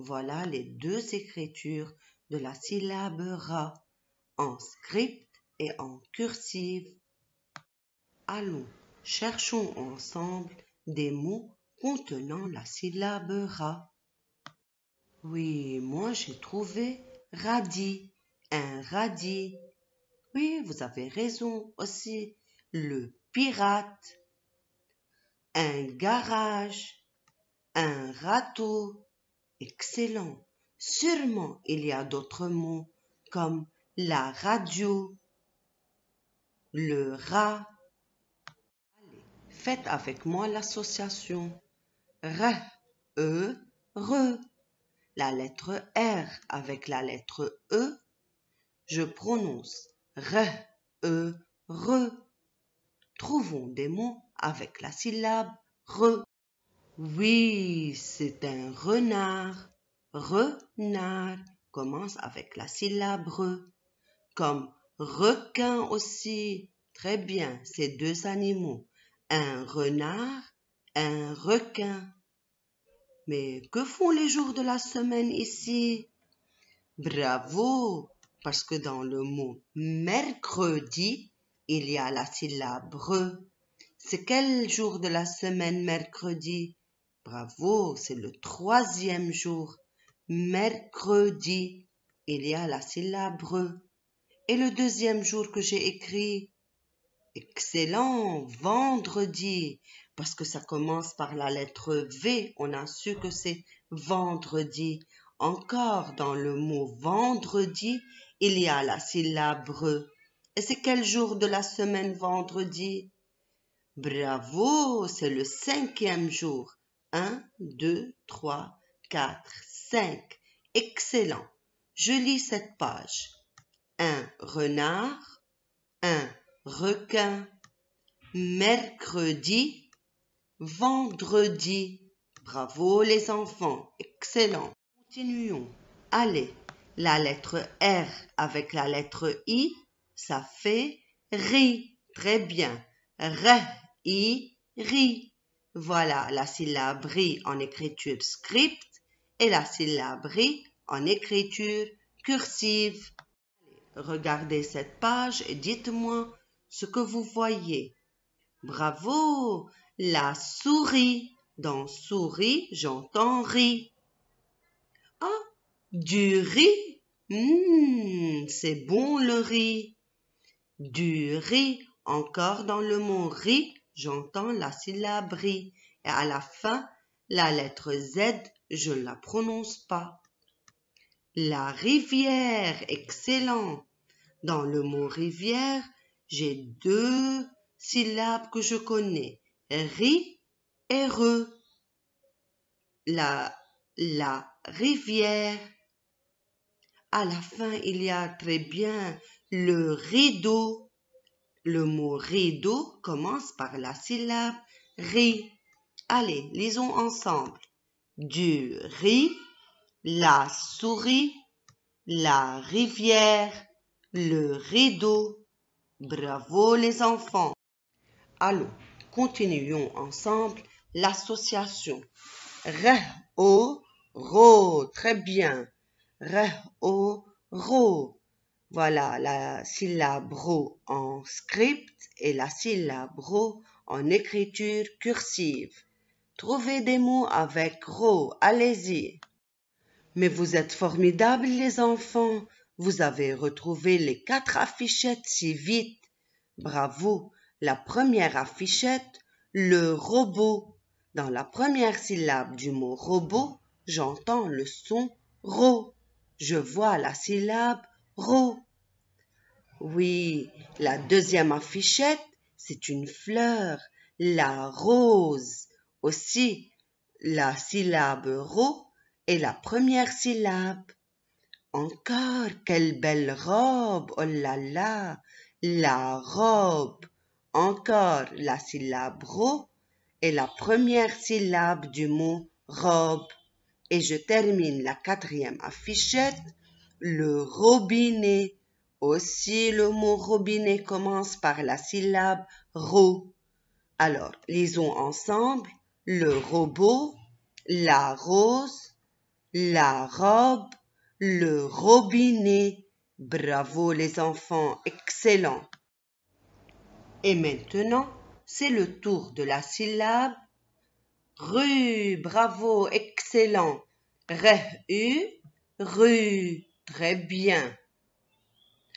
Voilà les deux écritures de la syllabe ra en script et en cursive. Allons, cherchons ensemble des mots contenant la syllabe ra. Oui, moi j'ai trouvé radis, un radis. Oui, vous avez raison aussi, le pirate, un garage, un râteau. Excellent. Sûrement il y a d'autres mots comme la radio, le rat. Allez, faites avec moi l'association. R, E, re. La lettre R avec la lettre E, je prononce R, E, re. Trouvons des mots avec la syllabe re. Oui, c'est un renard. Renard commence avec la syllabe comme requin aussi. Très bien, ces deux animaux. Un renard, un requin. Mais que font les jours de la semaine ici? Bravo, parce que dans le mot mercredi, il y a la syllabe re. C'est quel jour de la semaine mercredi? Bravo, c'est le troisième jour. Mercredi, il y a la syllabe Et le deuxième jour que j'ai écrit, excellent, vendredi, parce que ça commence par la lettre V, on a su que c'est vendredi. Encore dans le mot vendredi, il y a la syllabe Et c'est quel jour de la semaine vendredi? Bravo, c'est le cinquième jour. 1, 2, 3, 4, 5. Excellent. Je lis cette page. Un renard, un requin, mercredi, vendredi. Bravo les enfants. Excellent. Continuons. Allez, la lettre R avec la lettre I, ça fait ri. Très bien. R, I, ri. Voilà la syllabe ri en écriture script et la syllabe ri en écriture cursive. Regardez cette page et dites-moi ce que vous voyez. Bravo, la souris. Dans souris, j'entends riz. Ah, du riz. Hum, c'est bon le riz. Du riz, encore dans le mot riz, j'entends la syllabe ri et à la fin, la lettre Z, je ne la prononce pas. La rivière, excellent. Dans le mot rivière, j'ai deux syllabes que je connais, ri et re. La, la rivière. À la fin, il y a très bien le rideau. Le mot rideau commence par la syllabe ri. Allez, lisons ensemble. Du riz, la souris, la rivière, le rideau. Bravo les enfants. Allons, continuons ensemble l'association. R, O, ro, très bien. R, O, ro. Voilà la syllabe ro en script et la syllabe ro en écriture cursive. Trouvez des mots avec ro, allez-y. Mais vous êtes formidables les enfants. Vous avez retrouvé les quatre affichettes si vite. Bravo. La première affichette, le robot. Dans la première syllabe du mot robot, j'entends le son ro. Je vois la syllabe oui, la deuxième affichette, c'est une fleur, la rose. Aussi, la syllabe ro est la première syllabe. Encore, quelle belle robe, oh là là, la robe. Encore la syllabe ro est la première syllabe du mot robe. Et je termine la quatrième affichette, le robinet. Aussi, le mot robinet commence par la syllabe ro. Alors, lisons ensemble le robot, la rose, la robe, le robinet. Bravo les enfants, excellent. Et maintenant, c'est le tour de la syllabe rue. Bravo, excellent. Rue, rue. Très bien.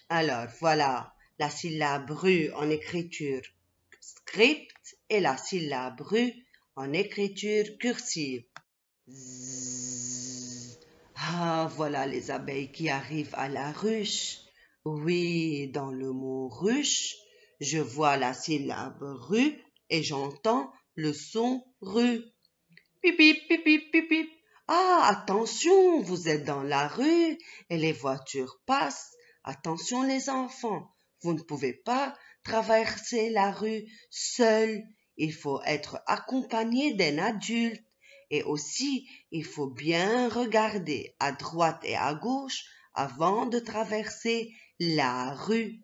Alors voilà la syllabe rue en écriture script et la syllabe rue en écriture cursive. Ah, voilà les abeilles qui arrivent à la ruche. Oui, dans le mot ruche, je vois la syllabe rue et j'entends le son rue. Ah, attention, vous êtes dans la rue et les voitures passent. Attention les enfants, vous ne pouvez pas traverser la rue seul. Il faut être accompagné d'un adulte. Et aussi, il faut bien regarder à droite et à gauche avant de traverser la rue.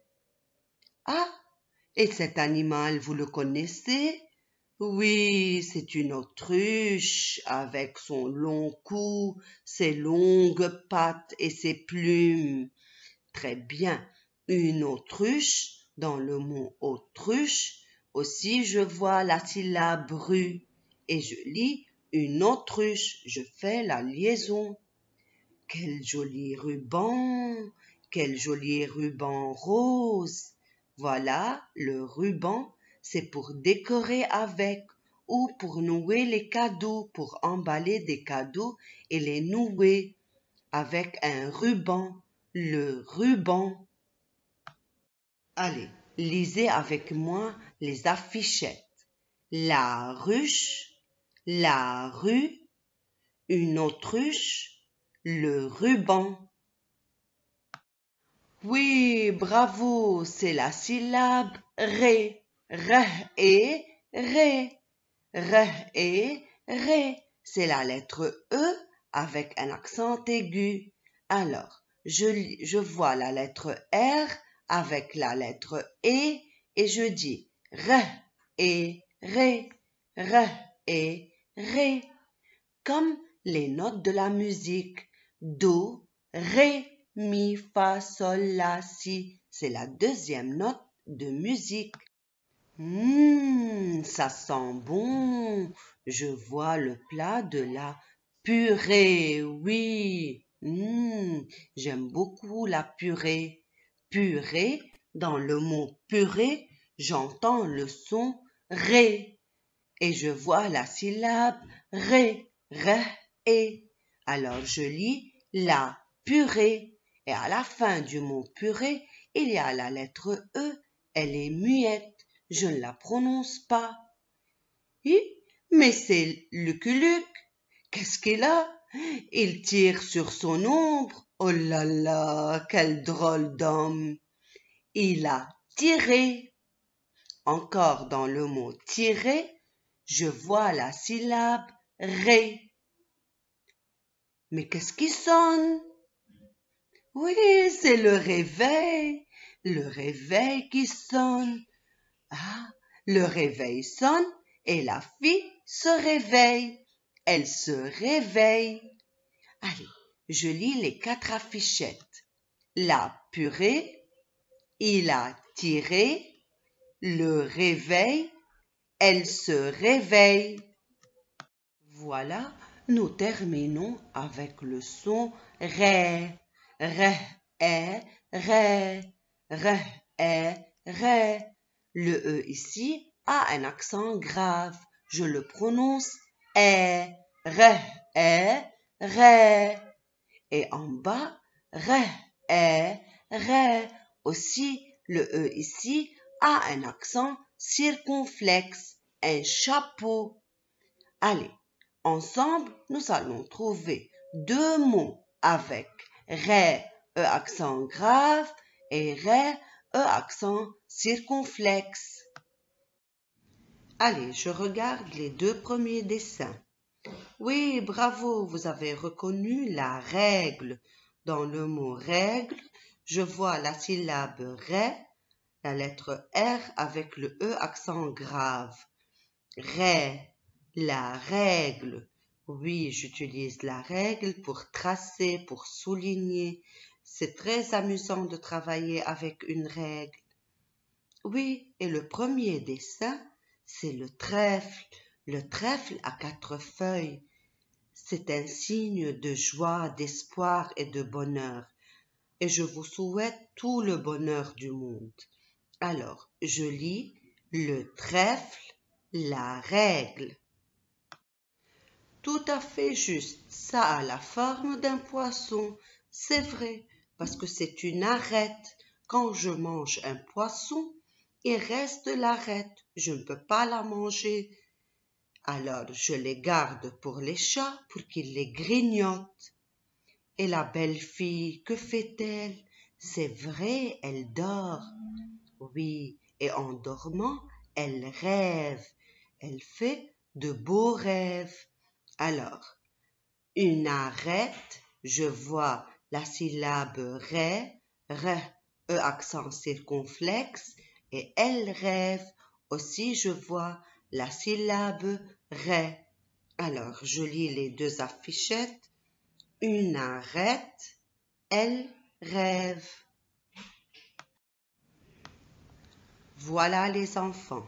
Ah, et cet animal, vous le connaissez? Oui, c'est une autruche avec son long cou, ses longues pattes et ses plumes. Très bien, une autruche, dans le mot autruche, aussi je vois la syllabe rue et je lis une autruche, je fais la liaison. Quel joli ruban, quel joli ruban rose. Voilà, le ruban, c'est pour décorer avec ou pour nouer les cadeaux, pour emballer des cadeaux et les nouer avec un ruban, le ruban. Allez, lisez avec moi les affichettes. La ruche, la rue, une autruche, le ruban. Oui, bravo, c'est la syllabe ré, re et ré, re et ré. C'est la lettre E avec un accent aigu. Alors, je, vois la lettre R avec la lettre E et je dis re et ré, re et ré, comme les notes de la musique. Do, ré, mi, fa, sol, la, si. C'est la deuxième note de musique. Hum, ça sent bon. Je vois le plat de la purée. Oui. Hum, j'aime beaucoup la purée. Purée, dans le mot purée, j'entends le son ré et je vois la syllabe ré, ré, et. Alors je lis la purée et à la fin du mot purée, il y a la lettre E, elle est muette, je ne la prononce pas. Hi, mais c'est Lucky Luke. Qu'est-ce qu'il a? Il tire sur son ombre. Oh là là, quel drôle d'homme. Il a tiré. Encore dans le mot tirer, je vois la syllabe ré. Mais qu'est-ce qui sonne? Oui, c'est le réveil, le réveil qui sonne. Ah, le réveil sonne et la fille se réveille. Elle se réveille. Allez, je lis les quatre affichettes. La purée, il a tiré, le réveil, elle se réveille. Voilà, nous terminons avec le son ré, ré, ré, ré, ré, ré. Le E ici a un accent grave. Je le prononce é, ré, é, ré. Et en bas, ré, é, ré. Aussi, le E ici a un accent circonflexe, un chapeau. Allez, ensemble, nous allons trouver deux mots avec Ré, E accent grave et Ré, E accent circonflexe. Allez, je regarde les deux premiers dessins. Oui, bravo, vous avez reconnu la règle. Dans le mot règle, je vois la syllabe ré, la lettre R avec le E accent grave. Ré, la règle. Oui, j'utilise la règle pour tracer, pour souligner. C'est très amusant de travailler avec une règle. Oui, et le premier dessin, c'est le trèfle. Le trèfle a quatre feuilles. C'est un signe de joie, d'espoir et de bonheur. Et je vous souhaite tout le bonheur du monde. Alors, je lis le trèfle, la règle. Tout à fait juste. Ça a la forme d'un poisson. C'est vrai, parce que c'est une arête. Quand je mange un poisson, il reste l'arête. Je ne peux pas la manger. Alors je les garde pour les chats pour qu'ils les grignotent. Et la belle fille, que fait-elle? C'est vrai, elle dort. Oui, et en dormant, elle rêve. Elle fait de beaux rêves. Alors, une arête, je vois la syllabe ré, ré, e accent circonflexe, et elle rêve. Aussi, je vois la syllabe ré. Alors, je lis les deux affichettes. Une arrête, elle rêve. Voilà les enfants.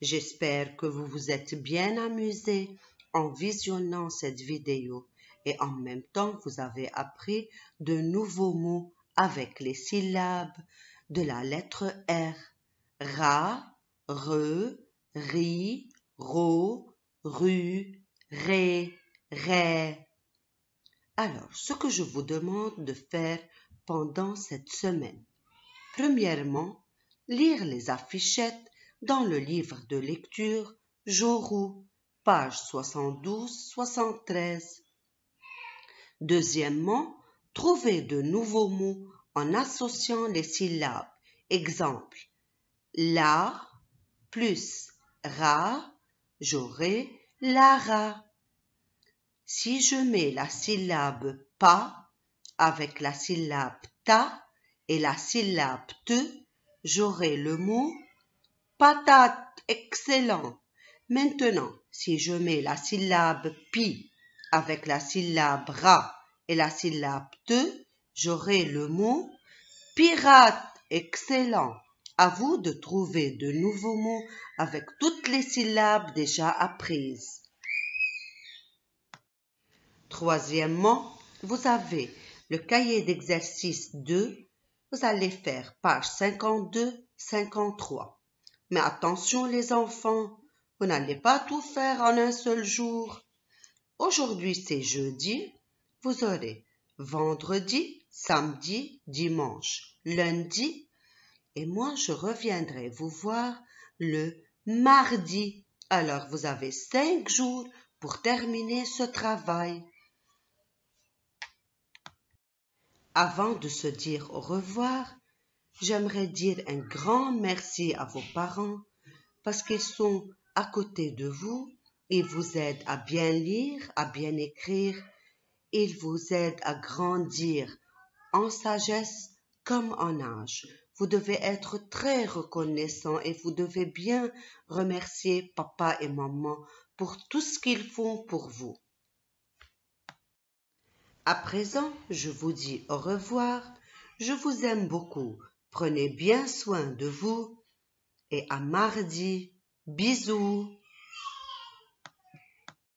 J'espère que vous vous êtes bien amusés en visionnant cette vidéo et en même temps vous avez appris de nouveaux mots avec les syllabes de la lettre R. Ra, re, ri, ro, ru, ré, ré. Alors, ce que je vous demande de faire pendant cette semaine. Premièrement, lire les affichettes dans le livre de lecture Jorou, page 72-73. Deuxièmement, trouver de nouveaux mots en associant les syllabes. Exemple, la plus ra, j'aurai lara. Si je mets la syllabe pas avec la syllabe ta et la syllabe te, j'aurai le mot patate. Excellent. Maintenant, si je mets la syllabe pi avec la syllabe ra et la syllabe te, j'aurai le mot pirate. Excellent. À vous de trouver de nouveaux mots avec toutes les syllabes déjà apprises. Troisièmement, vous avez le cahier d'exercice 2. Vous allez faire page 52-53. Mais attention les enfants, vous n'allez pas tout faire en un seul jour. Aujourd'hui c'est jeudi, vous aurez vendredi, samedi, dimanche, lundi, et moi je reviendrai vous voir le mardi. Alors vous avez cinq jours pour terminer ce travail. Avant de se dire au revoir, j'aimerais dire un grand merci à vos parents parce qu'ils sont à côté de vous, ils vous aident à bien lire, à bien écrire, ils vous aident à grandir en sagesse comme en âge. Vous devez être très reconnaissant et vous devez bien remercier papa et maman pour tout ce qu'ils font pour vous. À présent, je vous dis au revoir. Je vous aime beaucoup. Prenez bien soin de vous et à mardi. Bisous